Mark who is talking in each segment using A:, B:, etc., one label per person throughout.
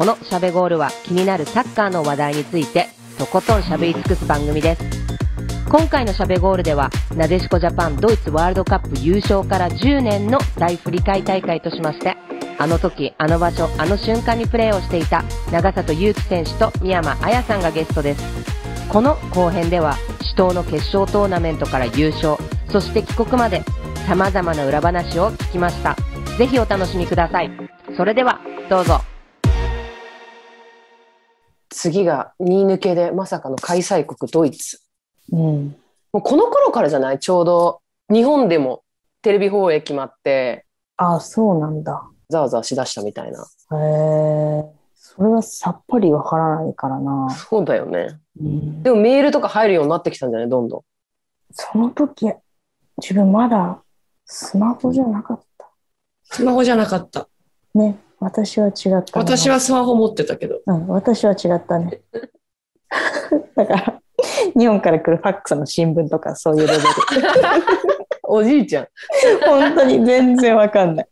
A: このしゃべゴールは気になるサッカーの話題についてとことんしゃべり尽くす番組です。今回のしゃべゴールではなでしこジャパンドイツワールドカップ優勝から10年の大振り返大会としましてあの時あの場所あの瞬間にプレーをしていた長里祐希選手と三山彩さんがゲストです。この後編では死闘の決勝トーナメントから優勝そして帰国まで様々な裏話を聞きました。ぜひお楽しみください。それではどうぞ。
B: 次が2位抜けでまさかの開催国ドイツ。
C: うん。
B: もうこの頃からじゃない？ちょうど日本でもテレビ放映決まって
C: ああ、そうなんだ。
B: ざわざわしだしたみたいな。
C: へえ。それはさっぱりわからないからな。
B: そうだよね。
C: うん、
B: でもメールとか入るようになってきたんじゃないどんどん。
C: その時、自分まだスマホじゃなかった。
D: スマホじゃなかった。
C: ね。私は違ったな。
D: 私はスマホ持ってたけど。
C: うん、私は違ったね。だから、日本から来るファックスの新聞とかそういうレベル。
B: おじいちゃん。
C: 本当に全然わかんない。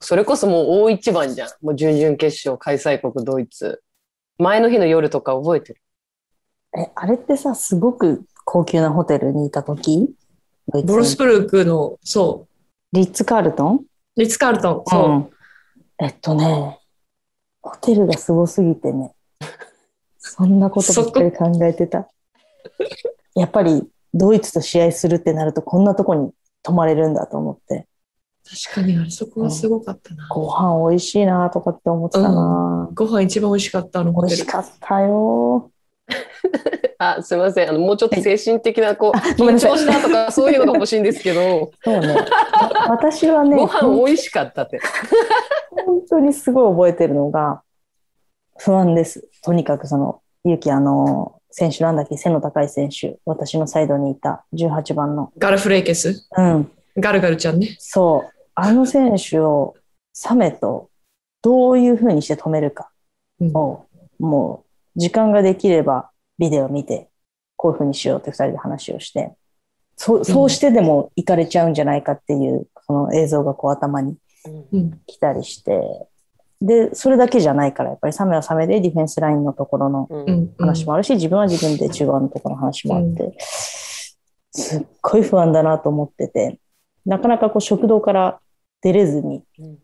B: それこそもう大一番じゃん。もう準々決勝開催国ドイツ。前の日の夜とか覚えてる？
C: え、あれってさ、すごく高級なホテルにいた時？
D: ボルスブルクの、そ
C: リッツ・カールトン？
D: う、リッツ・カールトン、そう。
C: ん。えっとね、ホテルがすごすぎてね、そんなことばっかり考えてた。やっぱりドイツと試合するってなるとこんなとこに泊まれるんだと思って、
D: 確かにあれそこはすごかったな。
C: ご飯美味しいなとかって思ってたな、
D: ご飯一番美味しかった、あのホテル
C: 美味し。かったよ。
B: あ、すいません。あの、もうちょっと精神的な、こう、緊張したとか、そういうのが欲しいんですけど、
C: そうね。わ私はね、
B: ご飯美味しかったって。
C: 本当にすごい覚えてるのが不安です。とにかくその、ゆきあの、選手なんだっけ、背の高い選手、私のサイドにいた18番の。
D: ガルフレイケス？
C: うん、
D: ガルガルちゃんね。
C: そう。あの選手をサメとどういうふうにして止めるか
D: うん
C: を、もう時間ができればビデオ見て、こういうふうにしようって二人で話をして、そうそうしてでも行かれちゃうんじゃないかっていう、その映像がこう頭に
D: うん。
C: 来たりして、で、それだけじゃないから、やっぱりサメはサメでディフェンスラインのところの。話もあるし、自分は自分で中盤のところの話もあって、すっごい不安だなと思ってて、なかなかこう食堂から出れずに
B: うん。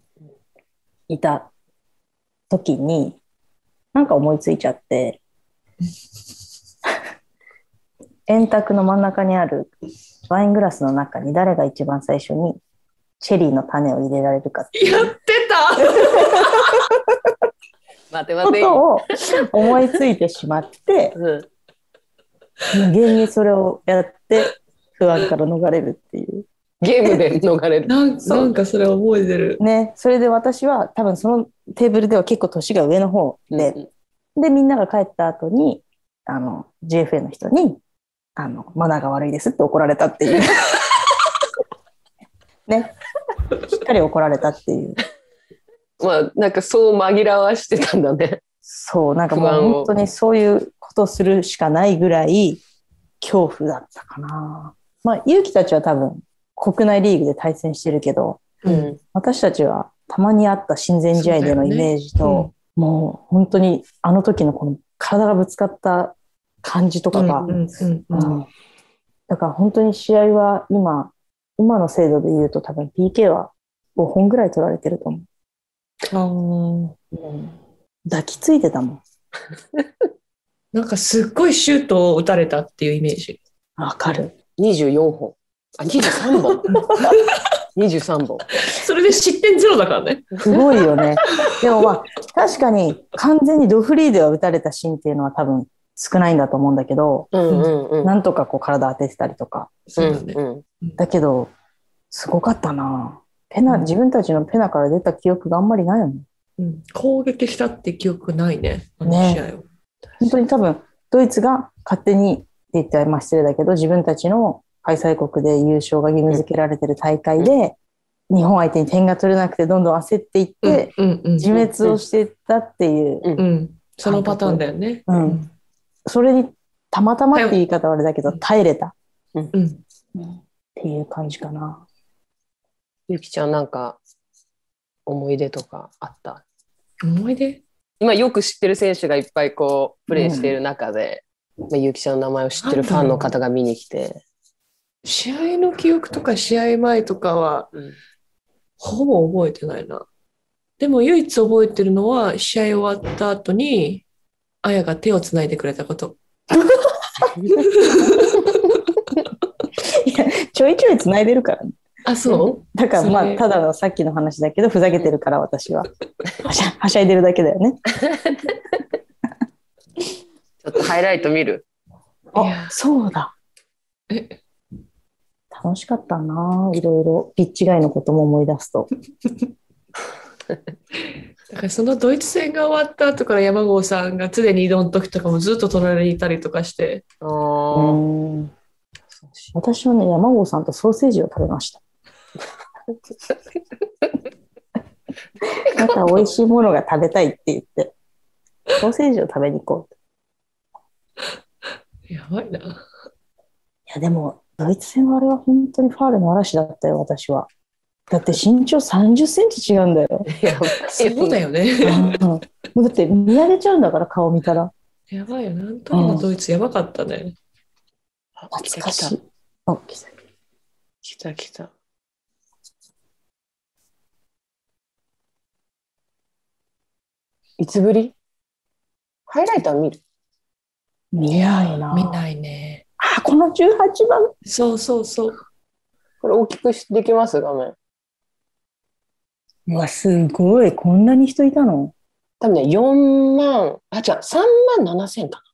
C: いた時に、なんか思いついちゃって、円卓の真ん中にあるワイングラスの中に誰が一番最初にチェリーの種を入れられるかって
D: やってた
B: 待て
C: こ
B: 待て。
C: とを思いついてしまって、
B: うん
C: 無限にそれをやって不安から逃れるっていう。
B: ゲームで逃れる。
D: なんかそれ覚えてる。
C: ね、それで私は多分そのテーブルでは結構年が上の方で、で、みんなが帰った後に、あの、GFA の人に、あの、マナーが悪いですって怒られたっていう。ね。しっかり怒られたっていう。
B: まあ、なんかそう紛らわしてたんだね。
C: そう、なんかもう本当にそういうことをするしかないぐらい恐怖だったかな。まあ、勇気たちは多分国内リーグで対戦してるけど、
B: うん。
C: 私たちはたまにあった親善試合でのイメージと、
D: そうだよね
C: もう本当にあの時のこの体がぶつかった感じとかが、
D: うんうんうん
C: うんだから本当に試合は今、今の制度で言うと多分 PK は5本ぐらい取られてると思
D: あー
C: う。抱きついてたもん。
D: なんかすっごいシュートを打たれたっていうイメージ。
C: わかる。
B: 24本。あ、23本。23本。
D: それで失点ゼロだからね。
C: すごいよね。でもまあ、確かに完全にドフリーでは打たれたシーンっていうのは多分少ないんだと思うんだけど、
B: うんうんうん。
C: なんとかこう体当ててたりとか。
D: そうだね。
B: うん
C: だけど、すごかったなペナ、自分たちのペナから出た記憶があんまりないよね。
D: うん攻撃したって記憶ないね。あの
C: ね
D: 試合を。
C: 本当に多分、ドイツが勝手にって言ってはまあ失礼だけど、自分たちの開催国で優勝が義務付けられてる大会で、日本相手に点が取れなくてどんどん焦っていって、
D: うんうん
C: 自滅をしていったっていう、
D: うんうんそのパターンだよね。
C: うんそれにたまたまって言い方はあれだけど、耐えれた。っ
D: うん。
C: ていう感じかな。
B: ゆきちゃんなんか思い出とかあった？
D: 思い出？
B: 今よく知ってる選手がいっぱいこう、プレーしている中で、まあ、ゆきちゃんの名前を知ってるファンの方が見に来て、
D: 試合の記憶とか試合前とかは、
B: うん。
D: ほぼ覚えてないな。でも唯一覚えてるのは、試合終わった後に、あやが手をつないでくれたこと。
C: いや、ちょいちょい繋いでるからね。
D: あ、そう？
C: だからまあ、ただのさっきの話だけど、ふざけてるから私は。はしゃ、はしゃいでるだけだよね。
B: ちょっとハイライト見る。
D: いや
C: あ、そうだ。
D: え、
C: 楽しかったな、いろいろ。ピッチ外のことも思い出すと。
D: だからそのドイツ戦が終わった後から山郷さんが常に挑む時とかもずっと隣にいたりとかして、
B: あ
C: う
B: ー
C: ん。私はね、山郷さんとソーセージを食べました。また美味しいものが食べたいって言って、ソーセージを食べに行こう。
D: やばいな。
C: いや、でも、ドイツ戦はあれは本当にファールの嵐だったよ、私は。だって身長30センチ違うんだよ。
B: い
D: そうだよね。
C: うんもうだって見上げちゃうんだから、顔見たら。
D: やばいよ。なんとのドイツやばかったね。
C: 懐
B: 来た来た
C: かしい。あ、来た。
B: 来た来た。いつぶり？ハイライトは見る？
C: 見ないな。
D: 見ないね。
C: あ、この18番？
D: そうそうそう。
B: これ大きくしできます？画面。
C: うわ、すごい。こんなに人いたの？
B: 多分ね、4万、あ、違う、3万7千か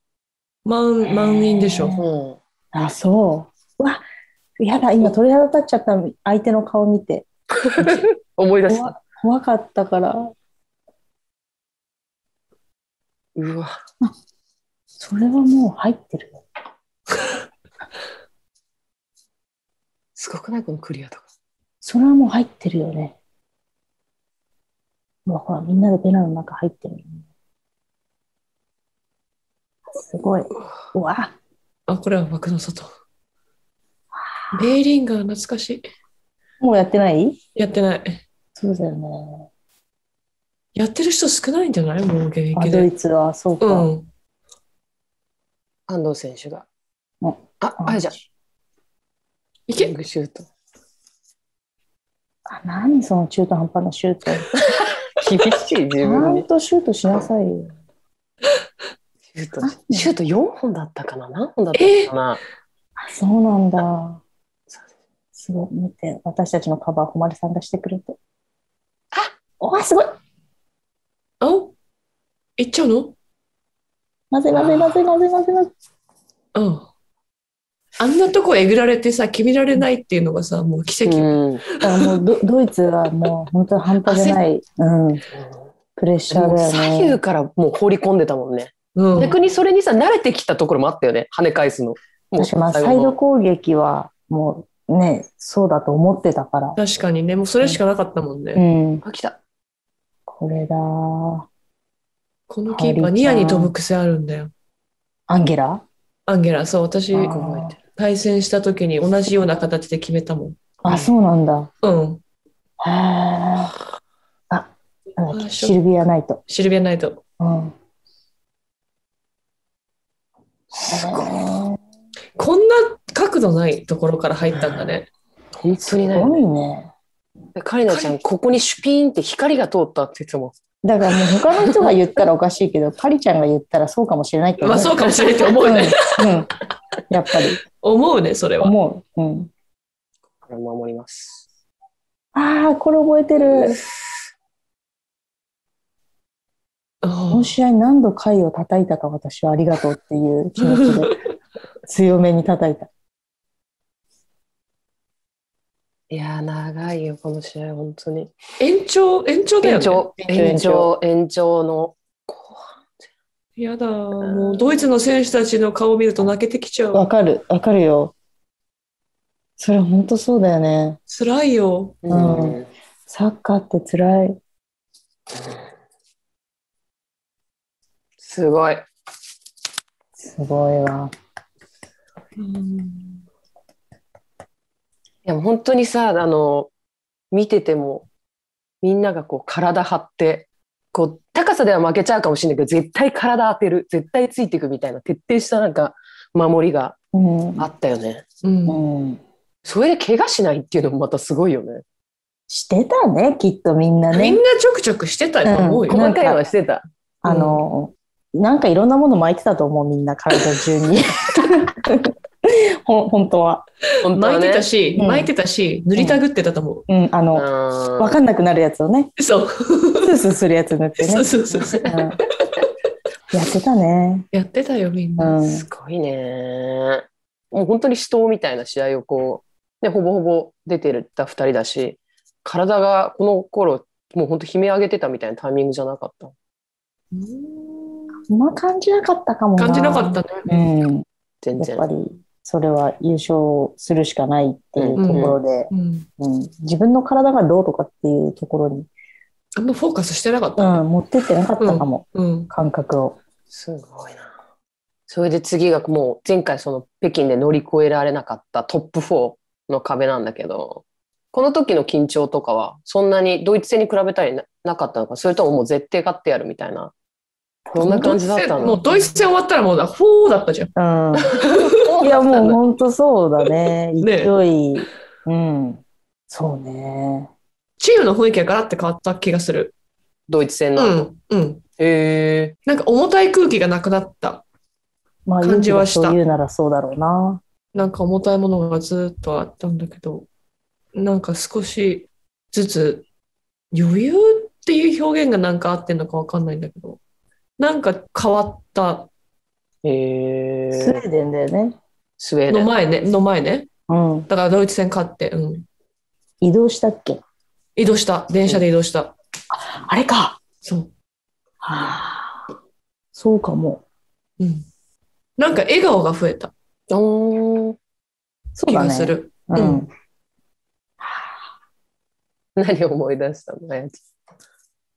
D: 満、満員でしょ。
B: な。うん。
C: あ、そう。うわ、やだ、今鳥肌立っちゃった。相手の顔見て。
B: 思い出した。
C: 怖怖かったから。
B: うわ。
C: それはもう入ってるよ。
B: すごくない？このクリアとか。
C: それはもう入ってるよね。もうほら、みんなでペナの中入ってる。すごい。うわ、
D: あ、これは枠の外。ベイリンガー懐かしい。
C: もうやってない？
D: やってない。
C: そうだよね。
D: やってる人少ないんじゃない？もう現
C: あ、
D: 役で。
C: ドイツは、そうか。
D: うん。
B: 安藤選手が。
C: うん
B: あ、あれじゃん。
D: いけ
B: キングシュート。
C: あ、何その中途半端なシュート。
B: 厳しい、自
C: ちゃん。とシュートしなさいよ。
B: シュート
C: あ、
B: シュート4本だったかな？何本だったかな？
C: あ、そうなんだ。すごい、見て。私たちのカバー、誉さんがしてくれて。あおすごい
D: あ？行っちゃうの？
C: なぜなぜなぜなぜなぜなぜ。
D: うん。あんなとこえぐられてさ、決められないっていうのがさ、もう奇跡。
B: うん。
C: あもうドドイツはもう本当半端じゃない、うん、プレッシャーだよ
B: 左
C: ね。
B: 右からもう放り込んでたもんね。
D: うん。
B: 逆にそれにさ、慣れてきたところもあったよね。跳ね返すの。もう
C: 確かまあサイド攻撃はもうね、そうだと思ってたから。
D: 確かにね、もうそれしかなかったもん
C: う
D: ね。
C: ん、
B: あ、来た。
C: これだ。
D: このキーパー、ニヤに飛ぶ癖あるんだよ。
C: アンゲラ？
D: アンゲラ、そう、私、
C: あ
B: 覚えてる。
D: 対戦した時に同じような形で決めたもん。
C: あ、そうなんだ。
D: うん。
C: へーあ、シルビアナイト。
D: シルビアナイト。
C: うん。
B: すごい。
D: こんな角度ないところから入ったんだね。
B: 本当に
C: すご
B: ね。
C: いね。
B: カリナちゃん、ここにシュピーンって光が通ったって言ってたもん。
C: だからもう他の人が言ったらおかしいけど、カリちゃんが言ったらそうかもしれないって思
D: まあそうかもしれないと思うね。
C: うん。うん。やっぱり
D: 思うね、それは。
C: 思う。うん。
B: これ守ります。
C: ああ、これ覚えてる。こ
D: あ
C: の試合何度回を叩いたか私はありがとうっていう気持ちで強めに叩いた。
B: いやー、長いよ、この試合、本当に。
D: 延長、延長だよね。
B: 延長、延長、延長の。
D: やだ、もうドイツの選手たちの顔を見ると泣けてきちゃう。
C: わかる、わかるよ。それ本当そうだよね。
D: 辛いよ。
C: うんサッカーって辛い。
B: すごい。
C: すごいわ。
D: うん
B: いや、本当にさ、あの、見てても、みんながこう、体張って、こう、高さでは負けちゃうかもしれないけど、絶対体当てる。絶対ついていくみたいな徹底したなんか、守りが
C: うん。
B: あったよね。
D: うん
C: うん。
B: それで怪我しないっていうのもまたすごいよね。
C: してたね、きっとみんな
D: みん
C: ね。
D: なちょくちょくしてたと思うよ。
C: うん
B: 細かいはしてた。
C: あの、なんかいろんなもの巻いてたと思う、みんな体中に。ほ本当は。
B: 本当はね
D: 巻いてた。し、
C: うん
D: 巻いてたし、塗りたぐってたと思
C: うん、あの、
B: わ
C: わかんなくなるやつをね、
D: う。そう。
C: スースーするやつ塗ってね。
D: そうそうそうそう。
C: うんやってたね。
D: やってたよ、みん
C: う
D: な。
C: ん。
B: すごいね。もう本当に死闘みたいな試合をこう、ね、ほぼほぼ出てた二人だし、体がこの頃、もう本当悲鳴上げてたみたいなタイミングじゃなかった。
C: まあ感じなかったかもな。
D: 感じなかったね。
C: うん。
B: 全然
C: やっぱ。り、それは優勝するしかないっていうところで、
D: うん。
C: うん自分の体がどうとかっていうところに、
D: あんまフォーカスしてなかっ
C: う
D: た。
C: ん、持ってってなかったかも、
D: うん。
C: 感覚を。
B: すごいな。それで次がもう前回その北京で乗り越えられなかったトップ4の壁なんだけど、この時の緊張とかはそんなにドイツ戦に比べたりななかったのか、それとももう絶対勝ってやるみたいな。どんな感じだったの？
D: もうドイツ戦終わったらもうだ、フォーだったじゃん。
C: うん。いや、もう 本当そうだね。
D: ね
C: 勢い。うん。そうね。
D: チームの雰囲気がガラッて変わった気がする。
B: ドイツ戦の。
D: うん。うん。
B: へえ。
D: なんか重たい空気がなくなった。
C: まあ、
D: 感じはした
C: 勇気がそう言うならそうだろうな。
D: なんか重たいものがずっとあったんだけど、なんか少しずつ余裕っていう表現がなんか合ってんのかわかんないんだけど、なんか変わった
B: へえ。
C: スウェーデンだよね。
B: スウェーデン。
D: の前ね、の前ね。
C: うん。
D: だからドイツ戦勝って、うん。
C: 移動したっけ？
D: 移動した。電車で移動した。
C: あれか。
D: そう。
C: はあ。そうかも。
D: うん。なんか笑顔が増えた
B: おー
D: 気
C: そうだね。
D: がする。
C: う
D: うん
C: ん。
B: 何を思い出したの？あやち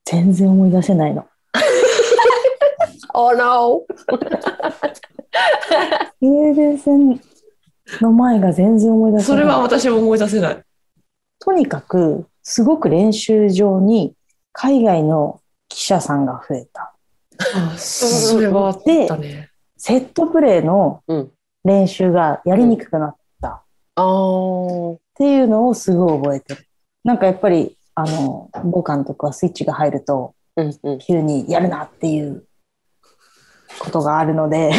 C: 全然思い出せないの。
B: Oh no!
C: スウェーデン戦の前が全然思い出せない。
D: それは私も思い出せない。
C: とにかく、すごく練習場に海外の記者さんが増えた。
D: あそれはあったね。
C: セットプレーの
B: うん。
C: 練習がやりにくくなった
B: あー。
C: っていうのをすごい覚えてる。なんかやっぱり、あの、某監督はスイッチが入ると、
B: うんうん。
C: 急にやるなっていうことがあるので、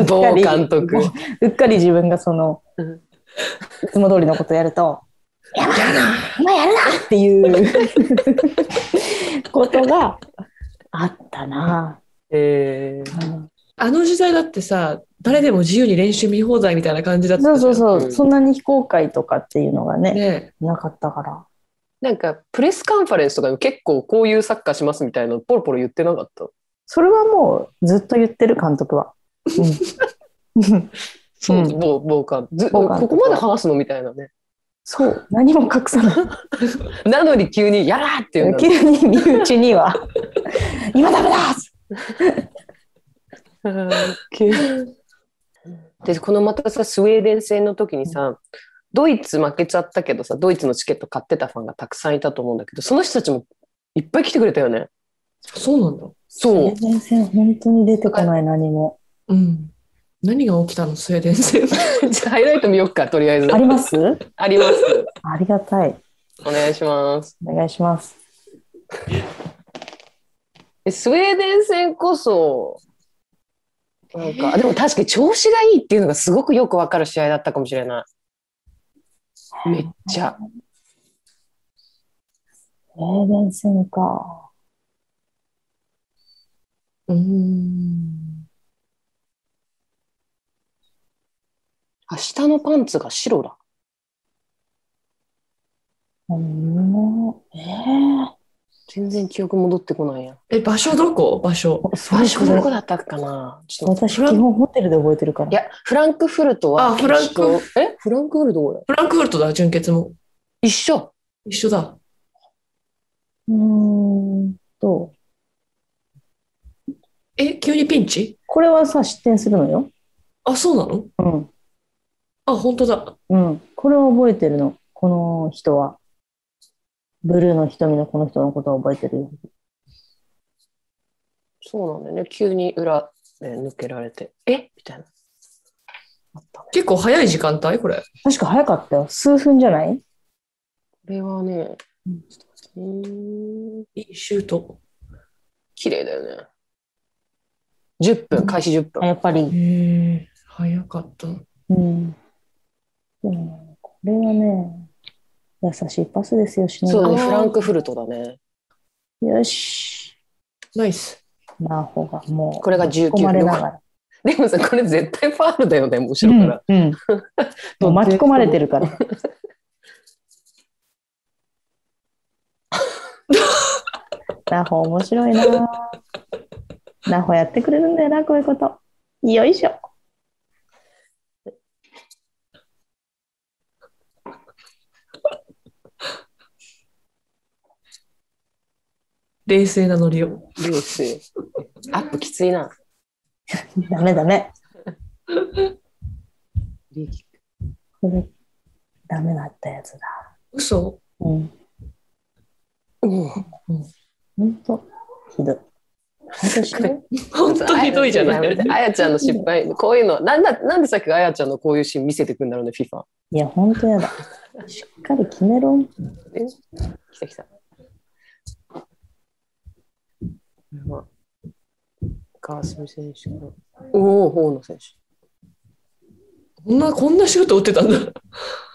C: うっ
B: 某
C: かり
B: 監督。
C: うっかり自分がその
B: うん、
C: いつも通りのことやると、やばい今やるなっていう ことがあったな。
B: へー
C: うん
D: あの時代だってさ、誰でも自由に練習見放題みたいな感じだった
C: そうそうそう、
B: うん
C: そんなに非公開とかっていうのがね、
D: ね
C: なかったから。
B: なんか、プレスカンファレンスとか結構こういうサッカーしますみたいなのポロポロ言ってなかった？
C: それはもうずっと言ってる監督は。うん
B: そう、
C: うん
B: 某某監ずここまで話すのみたいなね。
C: そう、何も隠さない。
B: なのに急に、やらーっていうの
C: 急に身内には、今ダメだ
B: で、このまたさ、スウェーデン戦の時にさ、ドイツ負けちゃったけどさ、ドイツのチケット買ってたファンがたくさんいたと思うんだけど、その人たちもいっぱい来てくれたよね。
D: そうなんだ。
B: そう。
C: 本当に出てこない何も。
D: うん。何が起きたの？スウェーデン戦。
B: じゃあハイライト見よっか、とりあえず。
C: あります？
B: あります。
C: ありがたい。
B: お願いします。
C: お願いします。
B: えスウェーデン戦こそ、なんか、でも確かに調子がいいっていうのがすごくよくわかる試合だったかもしれない。めっちゃ。
C: スウェーデン戦か。
D: うーん。
B: あ、下のパンツが白だ。
C: うん。ええ
B: 全然記憶戻ってこないや。
D: え、場所どこ？場所。
B: 場所どこだったかな？ちょっと
C: 私、基本ホテルで覚えてるから。
B: いや、フランクフルトは。
D: あフランク？
B: え？フランクフルトどこだ
D: フランクフルトだ、準決も。
B: 一緒。
D: 一緒だ。
C: うーんと、
D: え、急にピンチ？
C: これはさ、失点するのよ。
D: あ、そうなの？
C: うん。
D: あ、本当だ。
C: うん。これは覚えてるの。この人は。ブルーの瞳のこの人のことを覚えてるよ。
B: そうなんだよね。急に裏で抜けられて、え？みたいな。あったね。
D: 結構早い時間帯？これ。
C: 確か早かったよ。数分じゃない？
B: これはね
C: うん、
B: うーん、
D: いいシュート。
B: 綺麗だよね。10分、開始10分。
C: やっぱり。
D: 早かった。
C: うん。でもこれはね、優しいパスですよ、しのぶ
B: そうだね、フランクフルトだね。
C: よし。
D: ナイス。
C: ナホがもう、
B: これが19
C: 巻き込まれながら。
B: でもさ、これ絶対ファールだよね、後ろから。
C: うん。うんもう巻き込まれてるから。ナホ面白いな。ナホやってくれるんだよな、こういうこと。よいしょ。
D: 冷静なノリを。
B: 冷静。アップきついな。
C: ダメダメ。これ、ダメだったやつだ。
D: 嘘
C: うん。
B: うん。
C: ほんと、ひどい。
D: 本当ひどいじゃない。
B: あやちゃんの失敗、こういうの、なんだ、なんでさっきあやちゃんのこういうシーン見せてくんだろうね、FIFA。
C: いや、ほんとやだ。しっかり決めろ。
B: え来た来た。これは、川澄選手の、おお、大野選手。
D: こんな、こんなシュート打ってたんだ。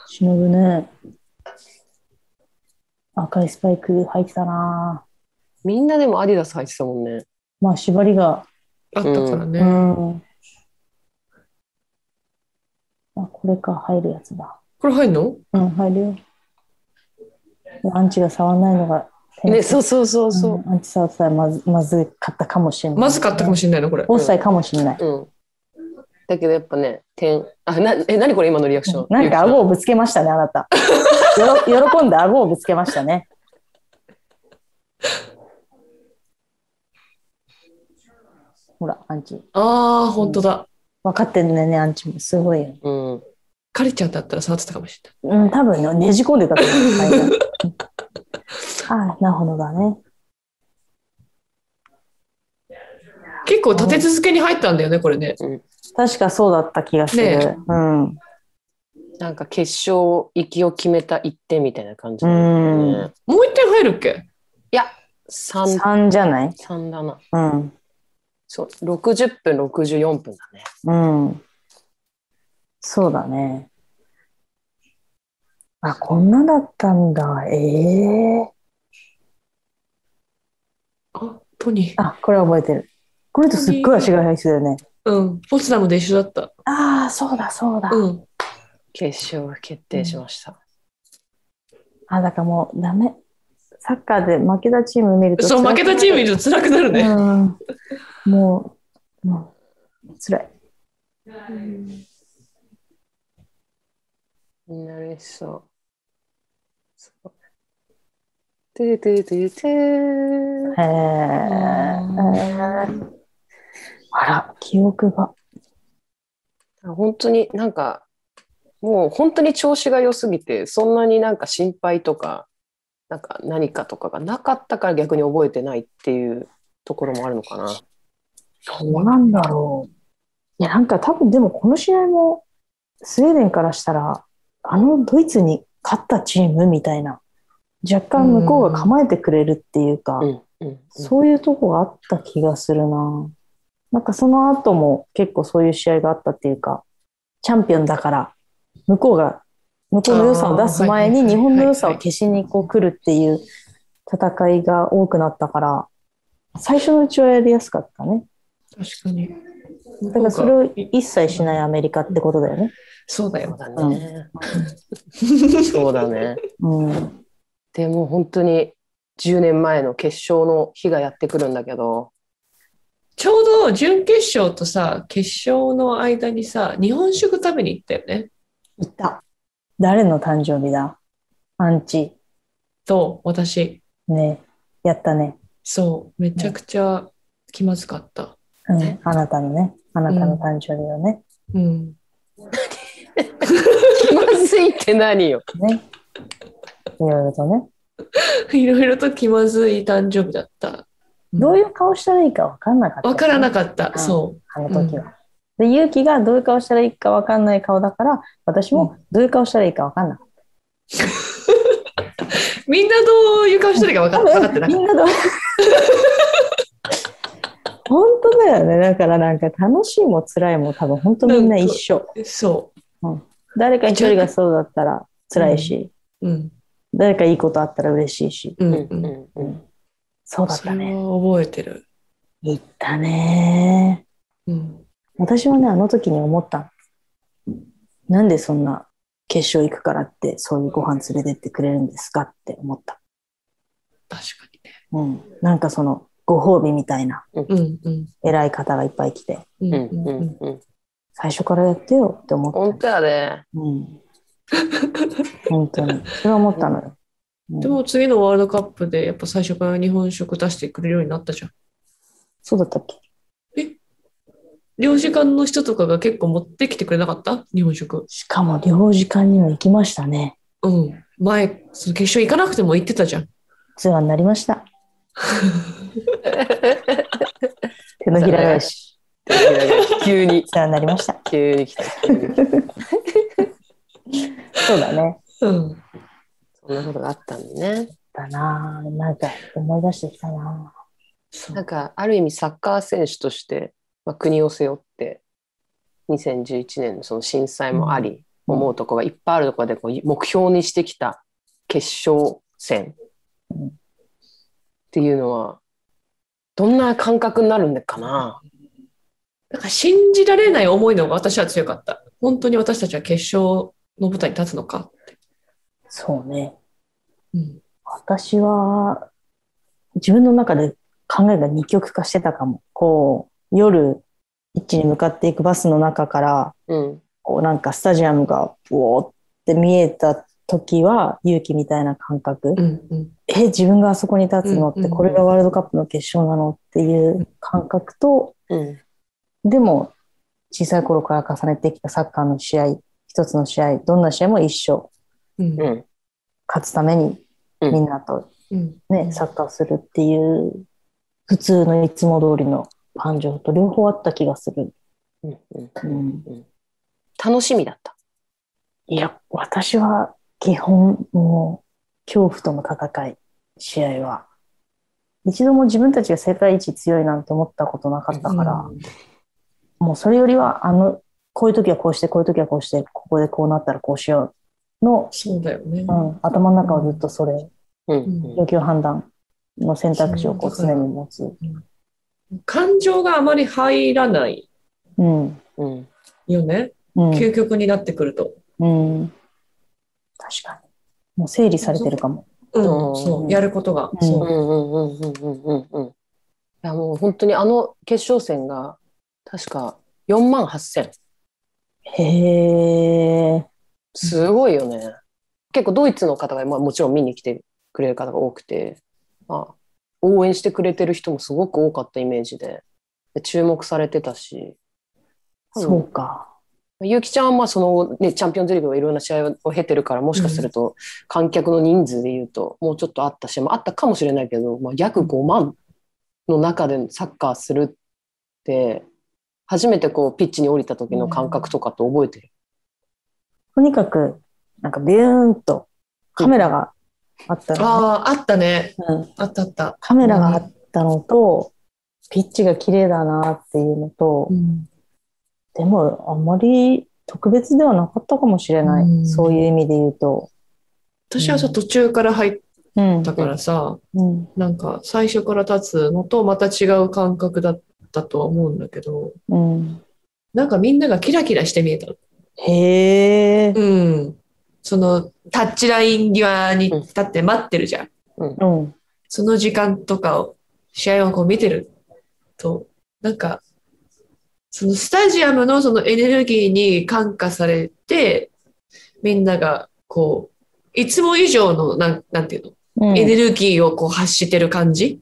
C: しのぶね。赤いスパイク履いてたな
B: みんなでもアディダス履いてたもんね。
C: まあ、縛りが。
D: あったから
C: う
D: ね。
C: ん。あ、これか、入るやつだ。
D: これ入んの？
C: うん、入るよ。アンチが触んないのが。
B: ね、そうそうそうそう。
C: うんアンチ触ってたらまずまずかったかもしれない。
D: まずかったかもしれないの、これ。
C: オフサイかもしれない。
B: うん。だけどやっぱね、点、あ、な、え、何これ今のリアクション？
C: なんか顎をぶつけましたね、あなた。よろ 喜んで顎をぶつけましたね。ほら、アンチ。
D: ああ、本当だ。
C: 分かってんねね、アンチも。すごいよ。
B: うん。
D: カリちゃんだったら触ってたかもしれ
C: うん、多分ねねじ込んでたと思う。ああ、なるほどだね。
D: 結構立て続けに入ったんだよね、これね。
C: 確かそうだった気がする。
D: ね
C: うん。
B: なんか決勝行きを決めた1点みたいな感じ。
D: もう一点入るっけ？
B: いや、3、
C: 3じゃない
B: ？3だな。
C: うん。
B: そう、60分、64分だね。
C: うん。そうだね。あ、こんなだったんだ。ええ
D: あ、トニー。
C: あ、これ覚えてる。これとすっごい足が速い人だよね。
D: うん。ポツダムで一緒だった。
C: ああ、そうだ、そうだ。
D: うん。
B: 決勝決定しました。
C: あ、だからもうダメ。サッカーで負けたチーム見ると
D: そう、負けたチームい
C: る
D: ると辛くなるね。
C: うん。もう、もう、辛い。
B: みんな嬉しそう。そう。てててて
C: へえ。あら、記憶が。
B: 本当になんか、もう本当に調子が良すぎて、そんなになんか心配とか、なんか何かとかがなかったから逆に覚えてないっていうところもあるのかな。
C: どうなんだろう。いや、なんか多分でもこの試合も、スウェーデンからしたら、あのドイツに勝ったチームみたいな、若干向こうが構えてくれるっていうか、
B: うんうん
C: そういうとこがあった気がするな。なんかその後も結構そういう試合があったっていうか、チャンピオンだから、向こうが、向こうの良さを出す前に日本の良さを消しにこう来るっていう戦いが多くなったから、最初のうちはやりやすかったね。
D: 確かに。
C: だからそれを一切しないアメリカってことだよね。
B: そう
D: だよ。
B: だね。そうだね。
C: うん。
B: でも本当に10年前の決勝の日がやってくるんだけど、
D: ちょうど準決勝とさ、決勝の間にさ、日本食食べに行ったよね。
C: いった。誰の誕生日だ？アンチ。
D: と、私。
C: ね。やったね。
D: そう、めちゃくちゃ気まずかった。
C: うん。あなたのね。あなたの誕生日をね。
D: うん。
B: 気まずいって何よ。
C: ね。いろいろとね。
D: いろいろと気まずい誕生日だった。
C: どういう顔したらいいか分かんなかったよね、
D: わからなかった。
C: うん
D: そ
C: あの時は。で、勇気がどういう顔したらいいか分かんない顔だから、私もどういう顔したらいいか分かんなかっ
D: う。みんなどういう顔してるか分
C: た。
D: かっ分かってなかっ
C: みんなどう 本当だよね。だからなんか楽しいも辛いも多分本当みんな一緒。
D: た。そ
C: 誰か一人がそうだったら辛いし、
D: う。うん。
C: 誰かいいことあったら嬉しいし。
D: うん。
B: うん
D: うん。
C: そうだったね。
D: は覚えてる。
C: 言ったね。
D: うん。
C: 私はね、あの時に思った。なんでそんな決勝行くからって、そういうご飯連れてってくれるんですかって思った。
D: 確かにね。
C: うん。なんかその、ご褒美みたいな
D: うん。うん。
C: 偉い方がいっぱい来て、
D: うん。
B: うん
D: うん。
C: 最初からやってよって思
B: 本
C: った。
B: 当やで。
C: うん。本当に。それは思ったのよ。うん
D: でも次のワールドカップでやっぱ最初から日本食出してくれるようになったじゃん。
C: そうだったっけ？
D: 領事館の人とかが結構持ってきてくれなかった？日本食。
C: しかも領事館にも行きましたね。
D: うん。前、その決勝行かなくても行ってたじゃん。
C: ツアーになりました。手のひら返し。
B: 急に、
C: ツアーになりました。
B: 急に来た。
C: そうだね。
D: うん。
B: そんなことがあったんだね。
C: だなぁ。なんか思い出してきたな
B: なんか、ある意味サッカー選手として、まあ、国を背負って、2011年のその震災もあり、
C: うん
B: 思うとこがいっぱいあるところでこう目標にしてきた決勝戦
C: うん
B: っていうのは、どんな感覚になるんだかな？
D: なんか信じられない思いの方が私は強かった。本当に私たちは決勝の舞台に立つのかって。
C: そうね。
D: うん。
C: 私は、自分の中で考えが二極化してたかも。こう、夜、一地に向かっていくバスの中から、
B: うん。
C: こうなんかスタジアムがブオーって見えた時は勇気みたいな感覚。
D: うん。うん。
C: え、自分があそこに立つのって、これがワールドカップの決勝なのっていう感覚と、
B: うん。
C: でも、小さい頃から重ねてきたサッカーの試合、一つの試合、どんな試合も一緒。
D: うん。
B: うん。
C: 勝つために
B: うん
C: みんなと
D: うん。
C: ね、サッカーするっていう、普通のいつも通りの感情と両方あった気がする。
B: うん。うん
C: うん、
B: 楽しみだった。
C: いや、私は基本もう恐怖との戦い、試合は。一度も自分たちが世界一強いなんて思ったことなかったから、もうそれよりは、あの、こういう時はこうして、こういう時はこうして、ここでこうなったらこうしようの、
D: そうだよね。
C: うん、頭の中はずっとそれ、
B: うん。
C: 状況判断の選択肢をこう常に持つ。
D: 感情があまり入らない
C: うん。
B: うん。
D: よね。
C: うん。
D: 究極になってくると。
C: うん。確かに。もう整理されてるかも。
D: うん。
B: うん
D: そう。やることが。
C: うん
D: そうう。
B: んうんうんうんうんうんうん。いやもう本当にあの決勝戦が確か4万8000。
C: へえ。
B: すごいよね。結構ドイツの方が、まあ、もちろん見に来てくれる方が多くて、まあ、応援してくれてる人もすごく多かったイメージで、で注目されてたし、
C: そうか。
B: ゆうきちゃんはまあその、ね、チャンピオンズリーグのいろんな試合を経てるからもしかすると観客の人数で言うともうちょっとあった試合もあったかもしれないけど、まあ、約5万の中でサッカーするって初めてこうピッチに降りた時の感覚とかって覚えてる、
C: とにかく、なんかビューンとカメラがあったのね、
D: ああ、あったね。
C: うん。
D: あったあった。
C: カメラがあったのと、ピッチが綺麗だなっていうのと、
D: うん。
C: でもあんまり特別ではなかったかもしれない。
D: うん
C: そういう意味で言うと。
D: 私はさ、途中から入っ
C: うん。
D: たからさ、
C: うん。
D: なんか最初から立つのとまた違う感覚だったとは思うんだけど、
C: うん。
D: なんかみんながキラキラして見えたの。
C: へえ。
D: うん。そのタッチライン際に立って待ってるじゃん。
C: うん。
D: その時間とかを、試合をこう見てると、なんか、そのスタジアムのそのエネルギーに感化されて、みんながこう、いつも以上の、なんなんていうの、
C: うん
D: エネルギーをこう発してる感じ？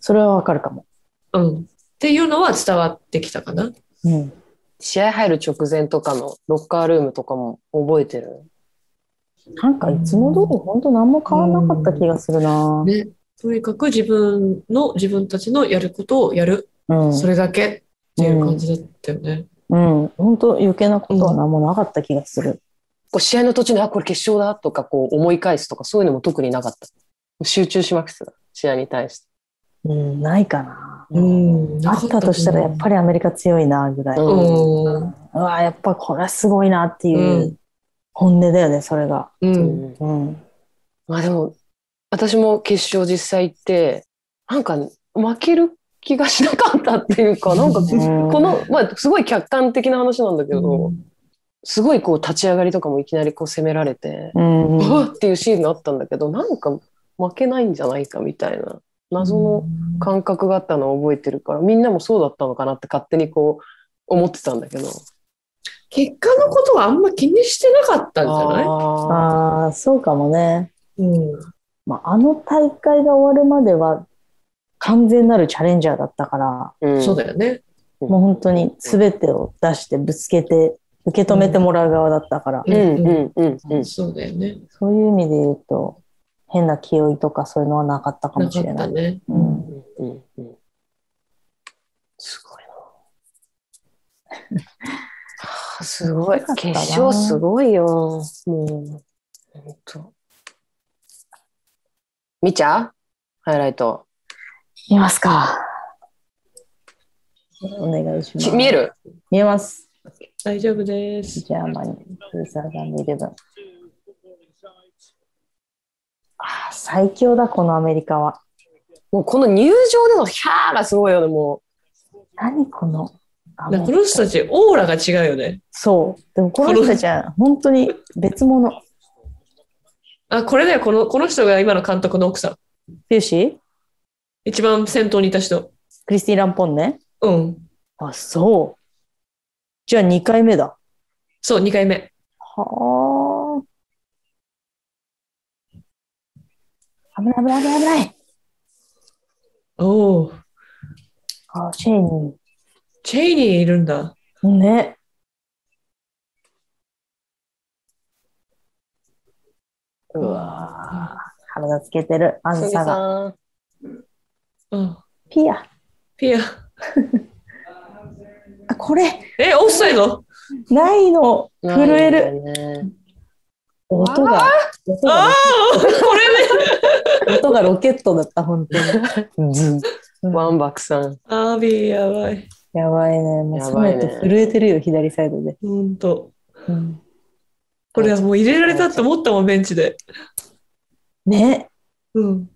C: それはわかるかも。
D: うん。っていうのは伝わってきたかな。
C: うん。
B: 試合入る直前とかのロッカールームとかも覚えてる？
C: なんかいつも通り本当何も変わらなかった気がするな。
D: ね。とにかく自分の、自分たちのやることをやる。
C: うん。
D: それだけっていう感じだったよね。
C: うん。本当余計なことは何もなかった気がする。
B: こう試合の途中で、あ、これ決勝だとか、こう思い返すとか、そういうのも特になかった。集中しまくってた。試合に対して。
C: うん、ないかな。
D: うん。
C: あったとしたらやっぱりアメリカ強いなぐらい。
B: う
C: うん
D: うん。
C: わ、やっぱこれはすごいなって
D: う。
C: いうん本音だよね、それが。
D: う。
B: うんん
C: うん。
B: まあでも、私も決勝実際行って、なんか負ける気がしなかったっていうか、なんか、
C: うん
B: この、まあすごい客観的な話なんだけど、
D: うん
B: すごいこう立ち上がりとかもいきなりこう攻められて、
C: うん。
B: うわっっていうシーンがあったんだけど、なんか負けないんじゃないかみたいな謎の感覚があったのを覚えてるから、みんなもそうだったのかなって勝手にこう思ってたんだけど。
D: 結果のことはあんま気にしてなかったんじゃない？
B: あ
C: ああ、そうかもね。
D: うん。
C: まあ、あの大会が終わるまでは完全なるチャレンジャーだったから、
B: ーうん
D: そうだよね。
C: もう本当に全てを出してぶつけて、受け止めてもらう側だったから、
B: うんうんうんうん。
D: そうだよね。
C: そういう意味で言うと、変な気負いとかそういうのはなかったかもしれない。
D: たね。
C: うん
B: うんうんうんすごいな。はあすごい。
C: よかったな
B: 決勝すごいよ。もう、ほんと。見ちゃう？ハイライト。
C: 見ますか。お願いします。
B: ち見える？
C: 見えます。
D: 大丈夫です。
C: Germany, two thousand eleven。ああ、最強だ、このアメリカは。
B: もうこの入場でのヒャーがすごいよね、も
C: 何この
D: この人たち、オーラが違うよね。
C: そう。でもこの人たちは本当に別物。
D: あ、これだよ、この、この人が今の監督の奥さん。
C: フューシー？
D: 一番先頭にいた人。
C: クリスティ・ランポンね。
D: うん。
C: あ、そう。じゃあ2回目だ。
D: そう、2回目。
C: はあ。危ない危ない危ない危ない。
D: おお。
C: あ、シェイニ
D: チェイニーいるんだ。
C: ー。ね。うわぁ。体つけてる。ア
B: う。杉
C: ンサが。
B: さん。
D: うん。
C: ピア。
D: ピア。
C: あ、これ、
D: え、オフサイド
C: ないの。震える。音が
D: ああ、これね。
C: 音がロケットだった、本当に。
B: ズワンバックさん。
D: アービーやばい。
C: やばいね。もう震えてるよ、左サイドで。
D: ほんと。
C: うん
D: これはもう入れられたって思ったもん、ベンチで。
C: ね。
D: うん。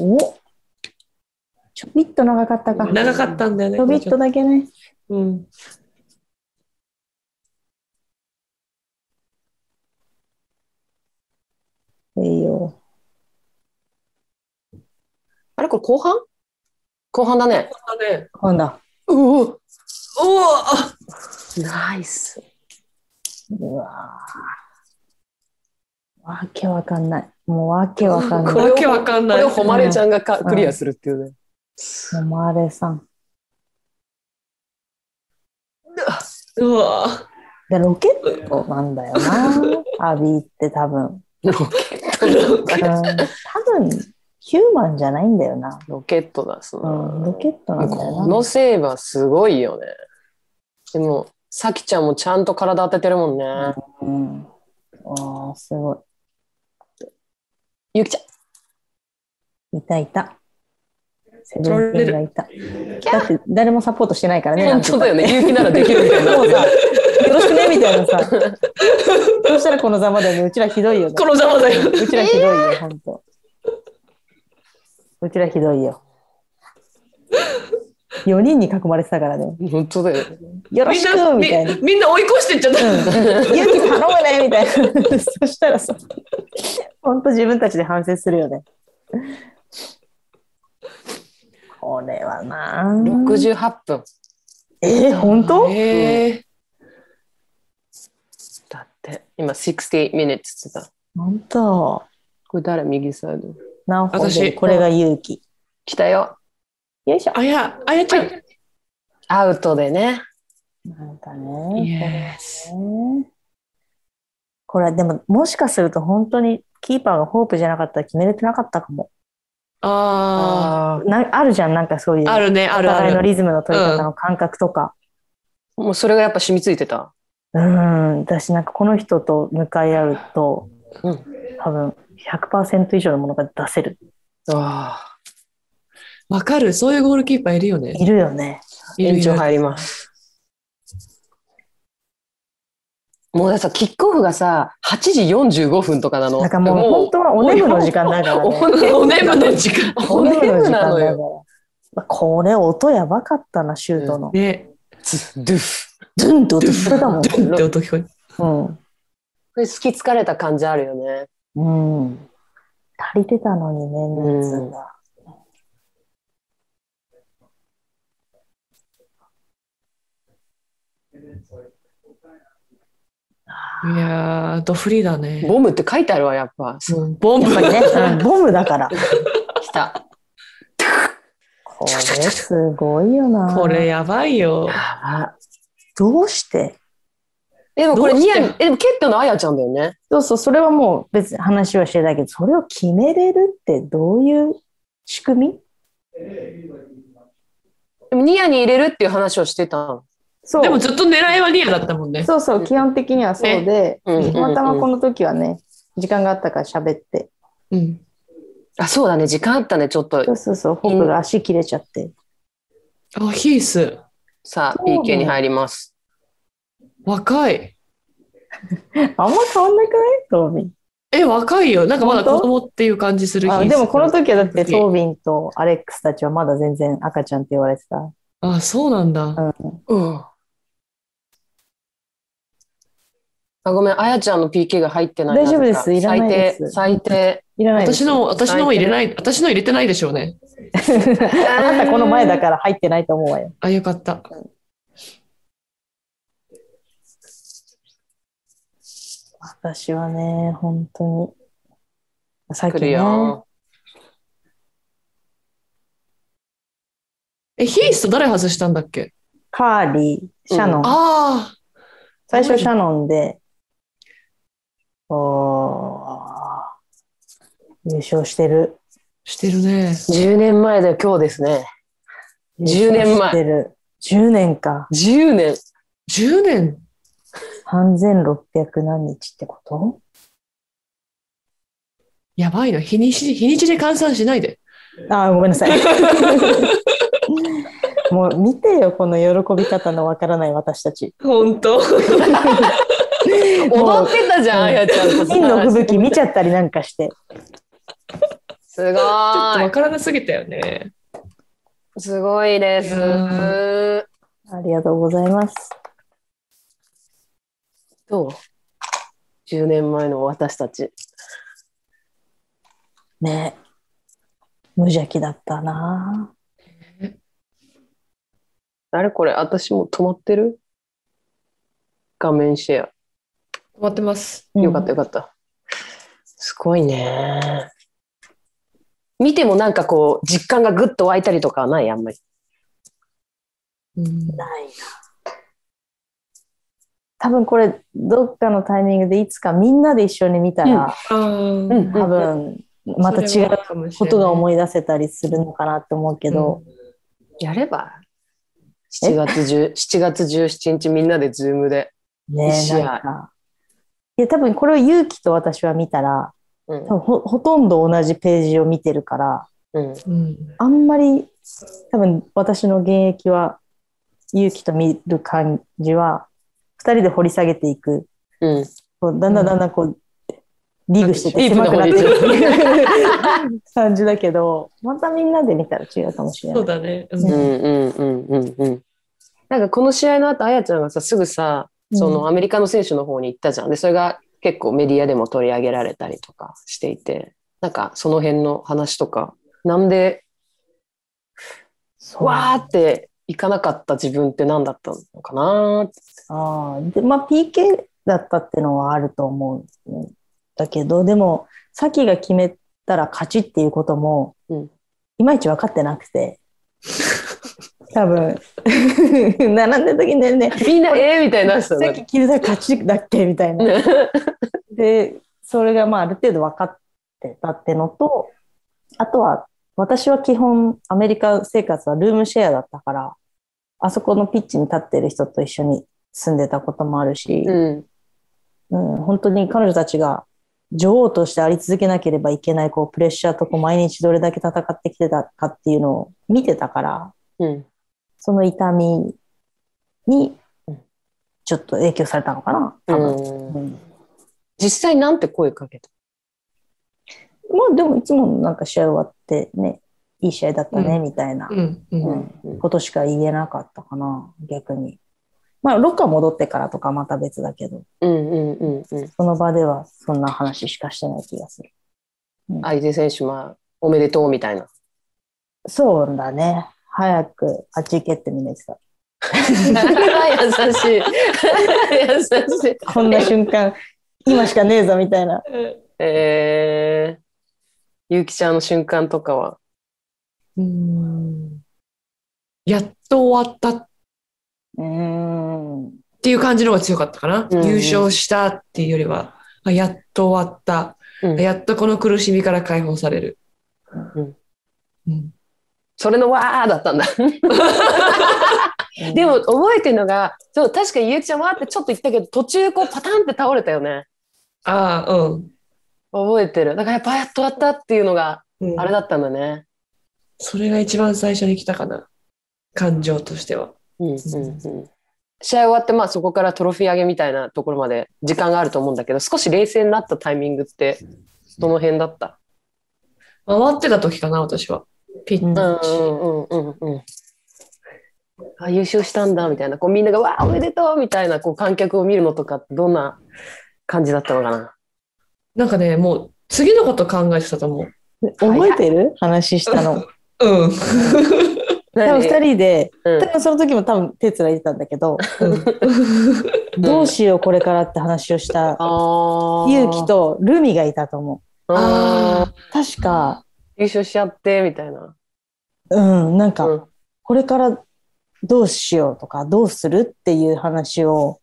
C: おちょびっと長かったか。
D: 長かったんだよね。
C: ちょびっとだけね。
D: うん。
C: いいよ。
B: あれこれ後半？後半だね。
D: だね。
C: 今度。
B: うお
D: おおあ
B: ナイス。
C: うわぁわけわかんない。もうわけわかんない。
D: わけわかんない
B: これを誉れちゃんがか
C: うん
B: クリアするっていうね。
C: もうマーレさん。
D: うわ
C: で、ロケットなんだよな。アビーって多分。
B: ロケット
C: うん、多分、ヒューマンじゃないんだよな。
B: ロケットだすな。
C: うん、ロケットなんだよな。
B: このセーブはすごいよね。でも、さきちゃんもちゃんと体当ててるもんね。
C: うん。ああ、すご
B: ゆきちゃん。
C: い。いたいた。セブンティーンがいた。だって誰もサポートしてないからね。
B: 本当だよね。ゆうきならできるみたいな。
C: もうさ、よろしくねみたいなさ。そうしたらこのざまだよね。うちらひどいよね。
D: このざまだよ。
C: うちらひどいよ、ほんと。うちらひどいよ。4人に囲まれてたからね。
B: 本当だよ。
C: よろし
D: みんな、
C: くみたいな。
D: みみんな追い越してっちゃった。
C: うん。ゆうき頼むねみたいな。そしたらさ、ほんと自分たちで反省するよね。これはなぁ。
B: 68分。
C: えー、ほんと
D: ええ
B: だって、今60 minutes って言ってた。
C: ほんと。
B: これ誰？右サイド。
C: 何本で
D: 私
C: これが勇気。
B: 来たよ。
C: よいしょ。
D: あや、あやちゃん。
B: アウトでね。
C: なんかね。
D: イエス。
C: これでももしかすると本当にキーパーがホープじゃなかったら決めれてなかったかも。
D: あ
C: なあるじゃん、なんかそういう。
D: あ、あるね、あるあ
C: お互いの
D: る。
C: リズムの取り方の感覚とか。
B: もうそれがやっぱ染みついてた。
C: うん、私なんかこの人と向かい合うと、
B: うん
C: 多分100%以上のものが出せる。
B: ああ。
D: わかる。そういうゴールキーパーいるよね。
C: いるよね。
D: いるいる
B: 延長入ります。もうださ、キックオフがさ、8時45分とかなの。
C: なんかもう本当はお眠の時間だからね。
B: お眠
D: お眠の時間。
B: お眠
C: の時間
B: なのよ。
C: だから。これ音やばかったな、シュートの。
D: ね。
B: ズドゥフ。
C: ドゥンと音聞こえたもん。
D: ドゥンって音聞こえる。
C: うん。
B: これ好き疲れた感じあるよね。
C: うん。足りてたのにね、人数が。
D: いやー、ドフリーだね。
B: ボムって書いてあるわ、やっぱ。
D: うんボンブ
C: やっぱりね、うんボムだから。
B: 来た。
C: これすごいよな。
D: これやばいよ。
B: あ
C: どうして？
B: でもこれニアに、え、でも蹴ったのあやちゃんだよね。
C: そうそう、それはもう別に話はしてたけど、それを決めれるってどういう仕組み？
B: でもニアに入れるっていう話をしてたの。
C: そう
D: でもずっと狙いはニアだったもんね。
C: そうそう、基本的にはそうで、たまたまこの時はね、時間があったから喋って、
D: うん。
B: あ、そうだね。時間あったね、ちょっと
C: そ。うそうそう、ホップが足切れちゃって。
D: あ、ヒース。
B: さあ、PK に入ります。
D: 若い。
C: あんま変わんなくない？トービン。
D: え、若いよ。なんかまだ子供っていう感じするヒース。
C: あでもこの時はだってトービンとアレックスたちはまだ全然赤ちゃんって言われてた。
D: あ、そうなんだ。
B: うん。あ、ごめん。あやちゃんの PK が入ってない
C: 大丈夫ですいらないです
B: 最低、最低。
C: いらない
D: 私の、私のも入れない、私の入れてないでしょうね。
C: あなたこの前だから入ってないと思うわよ。
D: あ、よかった。
C: 私はね、本当に。さっきね、
B: よ。
D: え、ヒースと誰外したんだっけ？
C: カーリー、シャノン。
D: あ
C: 最初シャノンで、おー優勝してる。
D: あ、してるね。
B: 10年前で今日ですね。10年前
C: 優勝してる。10年か。
B: 10年。
D: 10年？
C: 3600何日ってこと？
D: やばいな。日にち、日にちで換算しないで。
C: あーごめんなさい。もう見てよ、この喜び方のわからない私たち。
D: 本当
B: 踊ってたじゃん、あやちゃん
C: 金の吹雪見ちゃったりなんかして。
B: すご
D: ちょっとわ
B: ー
D: からなすぎたよね。
B: い。すごいです。
D: う
C: ありがとうございます。
B: どう ?10 年前の私たち。
C: ね無邪気だったな
B: あれこれ、私も止まってる？画面シェ
D: 止まってます。
B: よかったよかった。すごいね。見てもなんかこう、実感がぐっと湧いたりとかはないあんまり。
D: うん
C: ないな。多分これ、どっかのタイミングでいつかみんなで一緒に見たら、
B: うん
C: 多分、また違うことが思
D: い
C: い出せたりするのかなって思うけど、
B: やれば。7月10 7月17日みんなでズームで。
C: ね
B: 一試合
C: なんか。いや、多分これを勇気と私は見たら、
B: うん
C: 多分ほほとんど同じページを見てるから、
B: うん。
D: うん。
C: あんまり、多分私の現役は、勇気と見る感じは、二人で掘り下げていく。
B: うん。
C: こうだんだんだんだんこう、リーグしてて狭くなってる感じだけど、またみんなで見たら違うかもしれない。
D: そうだね。う
B: うんんうんうんうんうん。なんかこの試合の後、あやちゃんがさ、すぐさ、そのアメリカの選手の方に行ったじゃん。で、それが結構メディアでも取り上げられたりとかしていて、なんかその辺の話とか、なんで、わーって行かなかった自分って何だったのかな
C: ああ、で、まあ PK だったってのはあると思うんだけど、でも、さきが決めたら勝ちっていうことも、
B: うん
C: いまいち分かってなくて、多分 並んでる時にねね
B: みんなええみたいにな
C: さっき聞いた勝ちだっけみたいな。
B: ね。
C: で、それがまあある程度分かってたってのと、あとは私は基本アメリカ生活はルームシェアだったから、あそこのピッチに立ってる人と一緒に住んでたこともあるし、
B: うん。
C: うん、本当に彼女たちが女王としてあり続けなければいけないこうプレッシャーとこう毎日どれだけ戦ってきてたかっていうのを見てたから、
B: うん。
C: その痛みに
B: うん
C: ちょっと影響されたのかな、多分。
B: うん
C: うん
B: 実際なんて声かけた？
C: まあでもいつもなんか試合終わってね、いい試合だったね、
D: うん
C: みたいな
D: うんう
C: うん
D: ん
B: うん
C: ことしか言えなかったかな、逆に。まあ、ロッカー戻ってからとかまた別だけど、
B: うんうんうんうん。
C: その場ではそんな話しかしてない気がする。
B: 相手選手、まあ、おめでとうみたいな。
C: そうだね。早くあっち行けってみんな言ってた。
B: 優しい。優しい。
C: こんな瞬間、今しかねえぞみたいな。
B: えー、ゆうきちゃんの瞬間とかは？
D: うんやっと終わったっ。ていう感じの方が強かったかな。
B: うんうん
D: 優勝したっていうよりは、あやっと終わった。
B: うん
D: やっとこの苦しみから解放される。
B: うん
D: うん
B: それのわーだったんだ。でも覚えてるのが、そう、確かにゆうきちゃんわーってちょっと言ったけど、途中こうパタンって倒れたよね。
D: ああ、うん。
B: 覚えてる。だからやっぱやっと終わったっていうのが
D: うん
B: あれだったんだね。
D: それが一番最初に来たかな。感情としては。
B: うんうんうん。試合終わって、まあそこからトロフィー上げみたいなところまで時間があると思うんだけど、少し冷静になったタイミングって、どの辺だった？
D: 回ってた時かな、私は。ピッチ。
C: うん
B: うんうんうんうん。あ、優勝したんだみたいな、こうみんながわあおめでとうみたいなこう観客を見るのとかどんな感じだったのかな？
D: なんかね、もう次のこと考えてたと思う。
C: 覚えてる？話したの。
D: うん。
C: 多分二人で、
B: うん
C: 多分その時も多分手つないでたんだけど、どうしようこれからって話をした
B: あ
C: 勇気とルミがいたと思
B: あ
D: あ
C: う。確か、
B: 優勝しちゃってみたいな。
C: うん、なんか、
B: うん
C: これからどうしようとか、どうするっていう話を、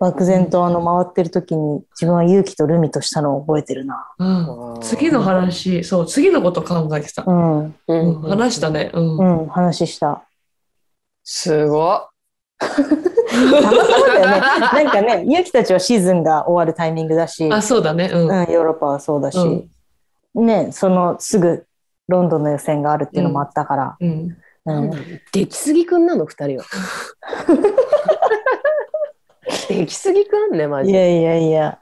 C: 漠然とあの回ってる時に自分は勇気とルミとしたのを覚えてるな。
D: あ、うん。次の話、そう、次のこと考えてた。
C: うん、
B: う
D: うん
B: ん、
D: 話したね。うん。
C: うん、話した。
B: すごっ。
C: たまたまだよね。なんかね、勇気たちはシーズンが終わるタイミングだし、
D: あ、そうだね。うん。
C: うん、ヨーロッパはそうだし、
D: うん
C: ね、そのすぐロンドンの予選があるっていうのもあったから、
D: うん。
C: うん
B: 出来すぎくんなの二人は。出来すぎくんねマジで。
C: い。やい。やい。や。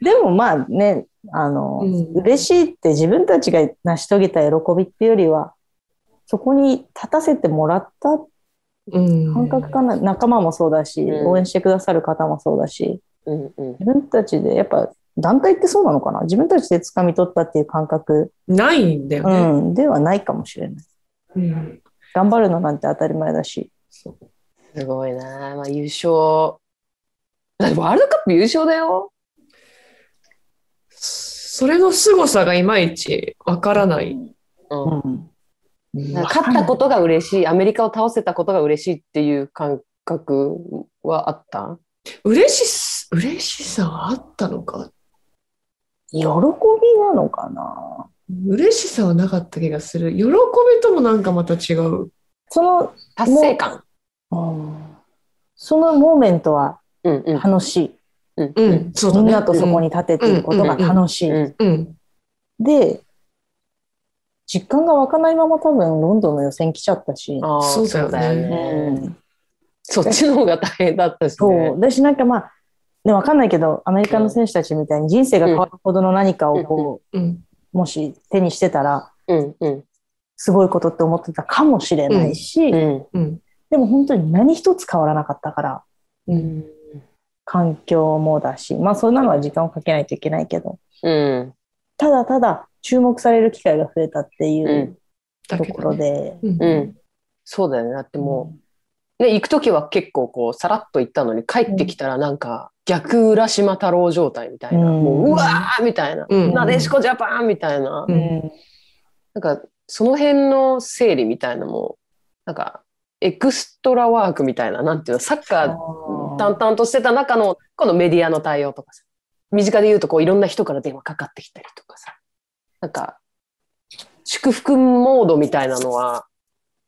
C: でもまあね、あの、
D: うん
C: 嬉しい。って自分たちが成し遂げた喜びってい。うよりは、そこに立たせてもらった。感覚かな、仲間もそうだし、
B: うん
C: 応援してくださる方もそうだし、
B: うんうん
C: 自分たちでやっぱ団体ってそうなのかな自分たちで掴み取ったってい。う感覚、
D: ない。んだよ
C: う。ん、ではない。かもしれない。
D: うん。
C: 頑張るのなんて当たり前だし。
B: すごい。な、まあ、優勝。だってワールドカップ優勝だよ。
D: それの凄さがいまいちわからない。
B: うん
C: うん。
B: 勝ったことが嬉しい、アメリカを倒せたことが嬉しいっていう感覚はあった？
D: 嬉しす、嬉しさはあったのか？
C: 喜びなのかな？
D: 嬉しさはなかった気がする。喜びともなんかまた違う。
C: その、
B: 達成感。
C: うんそのモーメントは楽しい。
B: うん
D: うん、ね。
C: みんなとそこに立てていることが楽しい。
B: うん
D: うん。
C: で、実感が湧かないまま多分ロンドンの予選来ちゃったし。
D: そうだよね
B: そう
C: うん
B: そっちの方が大変だったし
C: そ
B: ね
C: う。。だしなんかまあ、ね、わかんないけど、アメリカの選手たちみたいに人生が変わるほどの何かをこ
D: うん。
C: う、もし手にしてたら、
B: うんうん
C: すごいことって思ってたかもしれないし、
B: うん
D: うん。
C: でも本当に何一つ変わらなかったから、
D: うん。
C: 環境もだし、まあそんなのは時間をかけないといけないけど、
B: うん
C: ただただ注目される機会が増えたっていううんとこ。ろで、
D: うん
B: うんそうだよね。だってもう、ね、行くときは結構こう、さらっと行ったのに、帰ってきたらなんか、逆浦島太郎状態みたいな。
C: うん
B: もう、うわーみたいな。
D: うん
B: なでしこジャパンみたいな。
D: う
C: うんん
B: なんか、その辺の整理みたいなのも、なんか、エクストラワークみたいな、なんていうの、サッカー淡々としてた中の、このメディアの対応とかさ、身近で言うとこういろんな人から電話かかってきたりとかさ、なんか、祝福モードみたいなのは、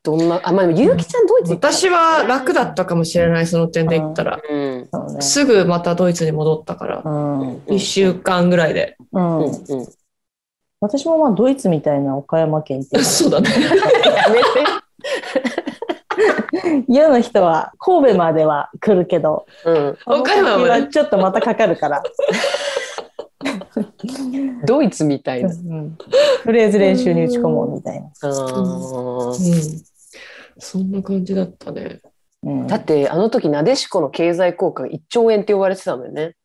B: どんな、あ、まあ、でもゆうきちゃんドイツ行った
D: 私は楽だったかもしれない、その点で言ったら。
B: うん。
D: すぐまたドイツに戻ったから。
C: うん。
D: 1週間ぐらいで。
C: うん
B: うん。うん。
C: 私もまあドイツみたいな岡山県っていう
D: そうだね。
B: やめて。
C: 嫌な人は神戸までは来るけど、
B: うん。
D: 岡山
C: はちょっとまたかかるから、
B: ドイツみたいな。
C: うんとりあえず練習に打ち込もうみたいな。
B: あー
D: うん。そんな感じだったね。
C: うん
B: だって、あの時、なでしこの経済効果が1兆円って言われてたんだよね。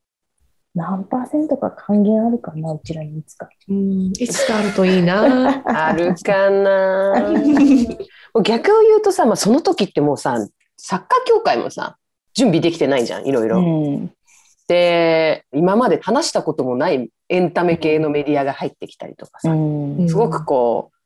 C: 何パーセントか還元あるかな、うちらにいつか。
D: うん。いつかあるといいな。
B: あるかな逆を言うとさ、まあ、その時ってもうさ、サッカー協会もさ、準備できてないじゃん、いろいろ。
C: うん。
B: で、今まで話したこともないエンタメ系のメディアが入ってきたりとか
C: う
B: さ、
C: ん。
B: すごくこう、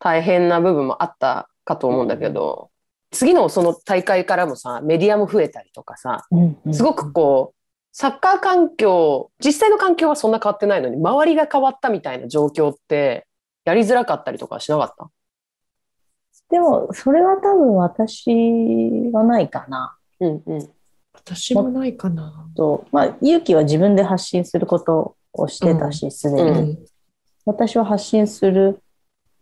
B: 大変な部分もあったかと思うんだけど、次のその大会からもさ、メディアも増えたりとかさ、
C: うん
B: すごくこう、サッカー環境、実際の環境はそんな変わってないのに、周りが変わったみたいな状況って、やりづらかったりとかしなかった？
C: でも、それは多分私はないかな。
B: うんうん。
D: 私もないかな。
C: と、まあ、勇気は自分で発信することをしてたし、すで
B: う
C: に。
D: うん。
C: 私は発信する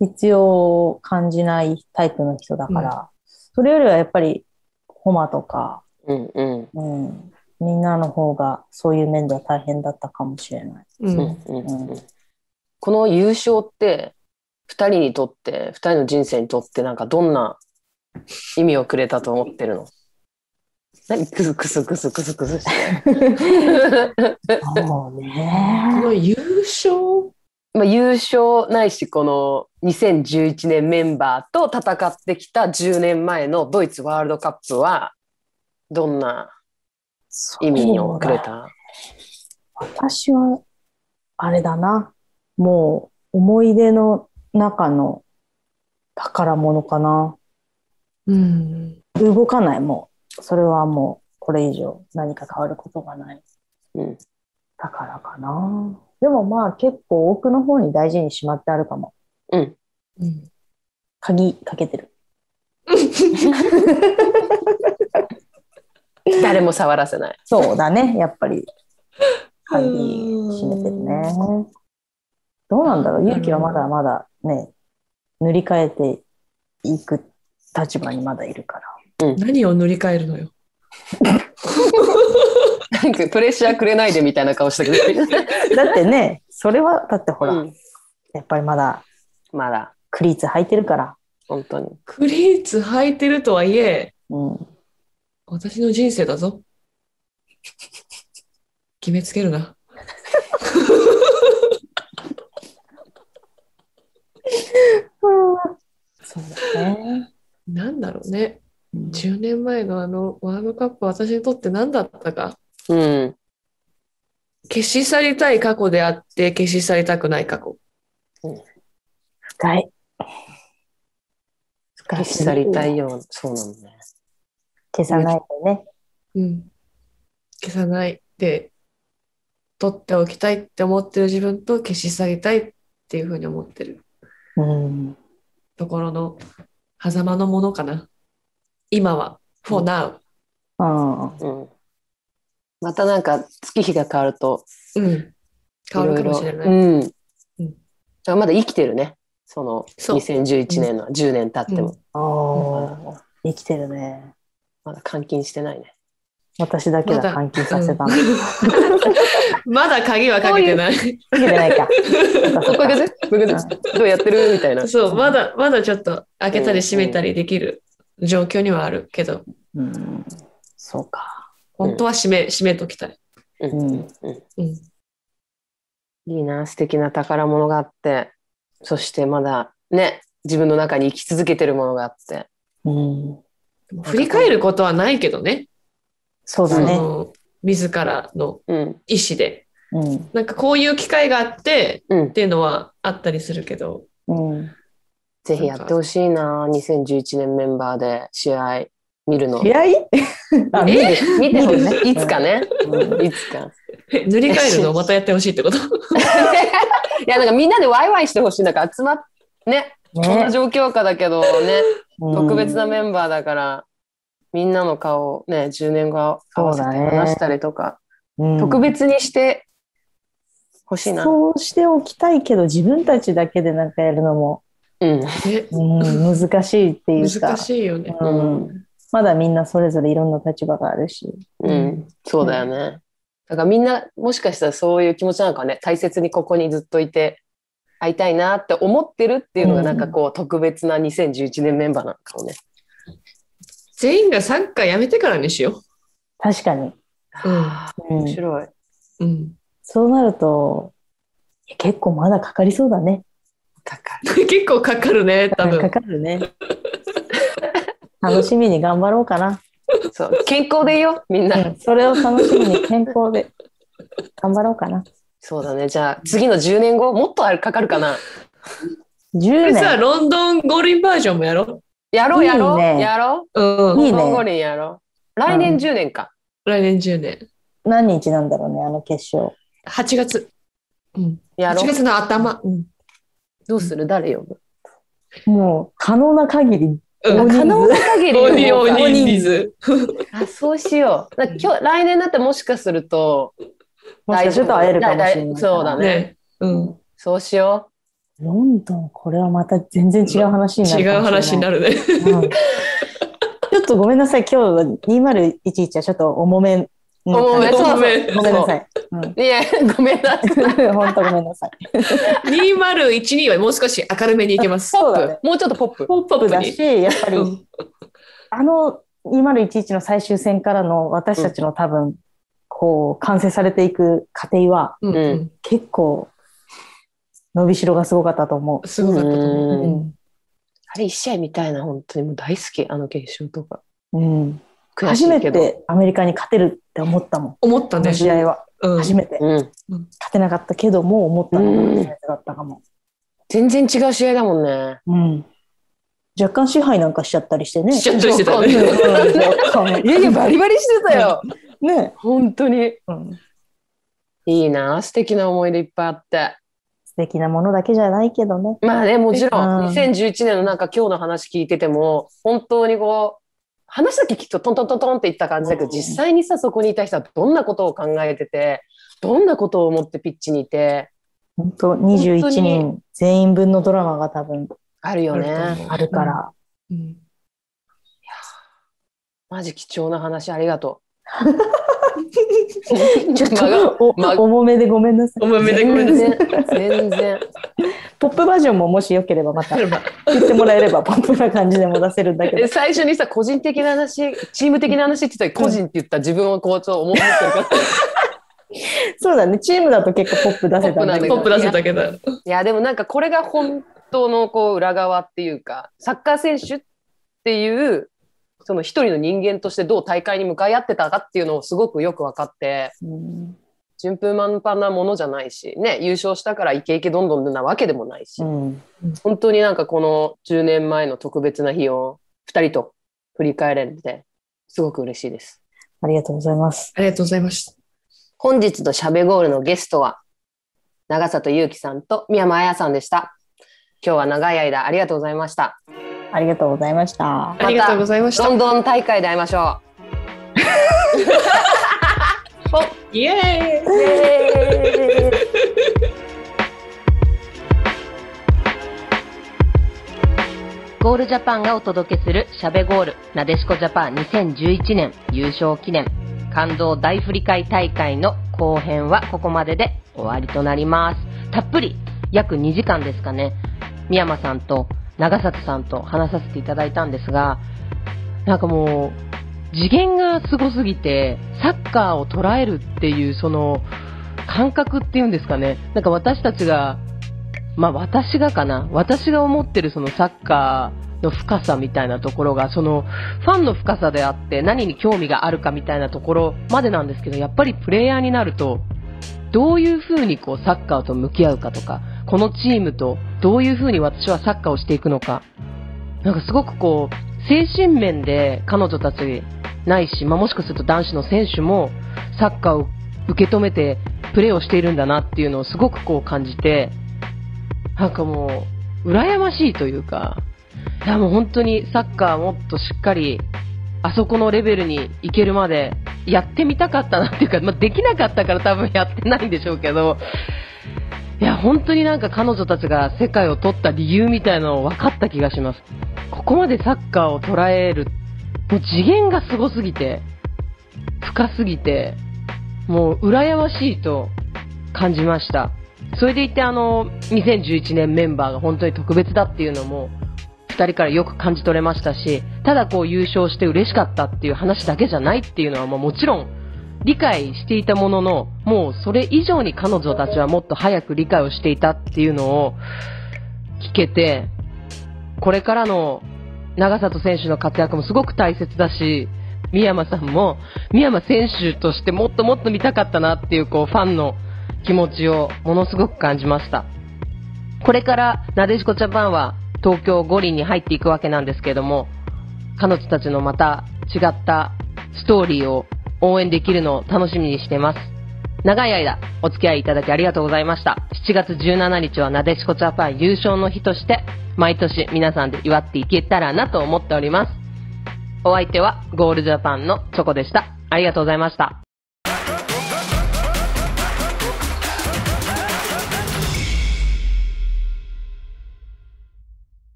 C: 必要を感じないタイプの人だから、それよりはやっぱり、ホマとか、
B: うんうん。
C: うん、みんなの方がそういう面では大変だったかもしれない。
B: この優勝って、二人にとって、二人の人生にとって、なんかどんな意味をくれたと思ってるの？何？クスクスクスクスクスして。
C: そう
D: こ
C: ね。
D: の優勝
B: まあ優勝ないし、この2011年メンバーと戦ってきた10年前のドイツワールドカップは、どんな意味をくれた？
C: 私は、あれだな。もう、思い出の中の宝物かな。
D: うん。
C: 動かない、もう。それはもう、これ以上何か変わることがない。
B: うん
C: 宝かな。でもまあ結構奥の方に大事にしまってあるかも。
B: うん。
D: うん。
C: 鍵かけてる。
B: 誰も触らせない。
C: そうだね、やっぱり。鍵閉めてるね。どうなんだろう勇気はまだまだね、塗り替えていく立場にまだいるから。
D: 何を塗り替えるのよ。
B: なんかプレッシャーくれないでみたいな顔したけど。
C: だってね、それは、だってほら、
B: うん
C: やっぱりまだ
B: まだ、
C: クリーツ履いてるから。
B: 本当に。
D: クリーツ履いてるとはいえ、
C: うん。
D: 私の人生だぞ。決めつけるな。
C: そうだね。
D: なんだろうね。
C: うん
D: 10年前のあのワールドカップ私にとって何だったか。
B: うん。
D: 消し去りたい過去であって消し去りたくない過去。
C: 深い。深
B: 消し去りたいような、そうなのね。
C: 消さないでね。
D: うん。消さないで、取っておきたいって思ってる自分と消し去りたいっていうふうに思ってる
C: うん。
D: ところの狭間のものかな。今は、for now。
C: うん。
B: うん。またなんか月日が変わると、
D: うん。変わるかもしれない。
B: ろろうん。だか
D: うん
B: らまだ生きてるね。その
D: そう
B: 2011年の10年経っても、
C: ああ、生きてるね。
B: まだ監禁してないね。
C: 私だけだ、
D: まだ
C: 監禁させたの。
D: まだ鍵はかけてない。
C: かけてないか。
B: ここういう感じどうやってるみたいな。
D: そう、まだ、まだちょっと開けたり閉めたりできる状況にはあるけど、
C: うん。そうか。
D: 本当は閉め、閉めときたい。
B: うん
C: うん。
B: いいな、素敵な宝物があって、そしてまだね、自分の中に生き続けてるものがあって。
C: うん。
D: 振り返ることはないけどね。そ
C: そうだね。
D: の自らの
B: うん。
D: 意思で。
C: うん。
D: なんかこういう機会があって
B: うん
D: っ。ていうのはあったりするけど、
C: うん。
B: ぜひやってほしいな、2011年メンバーで試合見るの。
C: 試合？あ見る
B: 見てほしい。いつかね。
C: うん
B: いつか。
D: え塗り替えるの？を またやってほしいってこと？
B: いや、なんかみんなでワイワイしてほしい。なんか集まっね、こんな
C: ね
B: 状況下だけどね、
C: うん
B: 特別なメンバーだから、みんなの顔をね、10年後合わせて話したりとか、
C: うん
B: 特別にしてほしいな。
C: そうしておきたいけど、自分たちだけでなんかやるのも、
B: うん。
D: ね
C: うん、難しいっていうか
D: 難、しいよね。
C: う
B: うん
C: ん、まだみんなそれぞれいろんな立場があるし。
B: うん、そうだよね。だからみんな、もしかしたらそういう気持ちなのかね、大切にここにずっといて会いたいなって思ってるっていうのが、
C: うん
B: なんかこう、特別な2011年メンバーなのかもね。
D: 全員がサッカーやめてからにしよ
C: 確かに。
D: うん
B: 面白い。
D: う。うん。
C: そうなると、結構まだかかりそうだね。
B: かかる。
D: 結構かかるね、多
C: か
D: 分。
C: かるね。楽しみに頑張ろうかな。
B: そう、健康でいいよ、みんな。
C: うん、それを楽しみに健康で頑張ろうかな。
B: そうだね。じゃあ、次の10年後、もっとあるかかるかな
C: ？10
D: でさ、
C: 年。
D: ロンドン五輪バージョンもやろ
B: やろう、やろう、
C: いいね
B: やろ
D: う。うん。
B: う。
C: いいね
B: ロンゴリンやろう。来年10年か。
D: 来年10年。
C: 何日なんだろうね、あの決勝。
D: 8月。うん。8
B: やろう。
D: 月の頭。うん。
B: どうする？誰呼ぶ？
C: もう可能な限り、
B: 可能な限り
D: 大
B: 呼ぼうか
D: 人数。
B: あ、そうしよう。だから今日、来年だってもしかすると、
C: もしかすると会えるかもしれない
B: そうだね
D: ね。うん。
B: そうしよ
C: ロンドン、これはまた全然違う話になる
D: 違う話にな
C: る。
D: るね。
C: うんちょっとごめんなさい、今日は2011はちょっと重めの
B: 重めそうそう
C: ごめんなさい。うん
B: う。いや、ごめんなさい。
C: 本当ごめんなさい。
D: 2012はもう少し明るめにいけます。
C: そうだね。
B: もうちょっとポップ。
C: ポップだし、やっぱり、
D: うん
C: あの2011の最終戦からの私たちの多分、こう、完成されていく過程は、
D: うんうん
C: 結構、伸びしろがすごかったと思
D: すごかったと思う。
C: う。
B: うんあれ一試合見たいな、本当にもう大好き、あの決勝とか。
C: うん。初め。てアメリカに勝てるって思ったもん。
D: 思ったね。
C: 試合は。
D: うん
C: 初めて。
B: うん。
C: 勝てなかったけども、思ったの
B: うん
C: がだったかも。
B: 全然違う試合だもんね。
C: うん。若干支配なんかしちゃったりしてね。
D: しちゃったりしてた
C: うん
D: ね。
B: いやいや、バリバリしてたよ。
C: ね。
B: 本当に。
C: うん
B: いいな、素敵な思い出いっぱいあって。
C: 素敵なものだけじゃないけどね。
B: まあね、もちろん、
C: うん
B: 2011年のなんか今日の話聞いてても、本当にこう、話だけ聞くとトントントントンっていった感じだけど、
C: うん
B: 実際にさ、そこにいた人はどんなことを考えてて、どんなことを思ってピッチにいて、
C: 本当
B: 本当
C: 21
B: に
C: 人全員分のドラマが多分
B: あるよね。
D: あると思う
C: あるから。
D: うん
B: マジ貴重な話ありがと
C: ちょっとお
B: 間が
C: 重めでごめんなさい。
D: 重め
B: う。
D: でごめんなさい。
B: 全然、全然。
C: ポップバージョンももしよければまた言ってもらえればポップな感じでも出せるんだけ
B: え
C: ど。
B: 最初にさ、個人的な話、チーム的な話って言ったら、個人って言った自分をこう、ちょっと思ってるから。
C: そうだね。チームだと結構ポップ出せたんだけど
B: ポップ。
D: ポップ出せたけど。
B: いや、でもなんかこれが本当のこう裏側っていうか、サッカー選手っていう、その一人の人間としてどう大会に向かい合ってたかっていうのをすごくよく分かって、
C: うん
B: 順風満帆なものじゃないし、ね、優勝したからイケイケどんどんなわけでもないし、
C: うん
B: 本当になんかこの10年前の特別な日を2人と振り返れるので、すごく嬉しいです。
C: ありがとうございます。
D: ありがとうございました。
B: 本日のしゃべゴールのゲストは、長里祐樹さんと宮間彩さんでした。今日は長い間ありがとうございました。
C: ありがとうございました。
D: ありがとうございました
B: ロ。ンドン大会で会いましょう。イエーイ
A: ゴールジャパンがお届けするしゃべゴールなでしこジャパン2011年優勝記念感動大振り会大会の後編はここまでで終わりとなります。たっぷり約2時間ですかね、宮山さんと長里さんと話させていただいたんですが、なんかもう次元がすごすぎてサッカーを捉えるっていうその感覚っていうんですかね、なんか私たちがまあ私がかな？私が思ってるそのサッカーの深さみたいなところがそのファンの深さであって何に興味があるかみたいなところまでなんですけどやっぱりプレイヤーになるとどういうふうにこうサッカーと向き合うかとかこのチームとどういう風に私はサッカーをしていくのか。なんかすごくこう、精神面で彼女たちないし、まあ、もしかすると男子の選手もサッカーを受け止めてプレーをしているんだなっていうのをすごくこう感じて、なんかもう、羨ましいというか、いやもう本当にサッカーもっとしっかり、あそこのレベルに行けるまでやってみたかったなっていうか、まあ、できなかったから多分やってないんでしょうけど、いや、本当になんか彼女たちが世界を取った理由みたいなのを分かった気がします。ここまでサッカーを捉える、もう次元がすごすぎて、深すぎて、もう羨ましいと感じました。それでいてあの、2011年メンバーが本当に特別だっていうのも、2人からよく感じ取れましたし、ただこう優勝して嬉しかったっていう話だけじゃないっていうのはももちろん理解していたものの、もうそれ以上に彼女たちはもっと早く理解をしていたっていうのを聞けて、これからの長里選手の活躍もすごく大切だし、三山さんも、三山選手としてもっともっと見たかったなっていう、こう、ファンの気持ちをものすごく感じました。これから、なでしこジャパンは東京五輪に入っていくわけなんですけども、彼女たちのまた違ったストーリーを応援できるのを楽しみにしています。長い間お付き合いいただきありがとうございました。7月17日はなでしこジャパン優勝の日として、毎年皆さんで祝っていけたらなと思っております。お相手はゴールジャパンのチョコでした。ありがとうございました。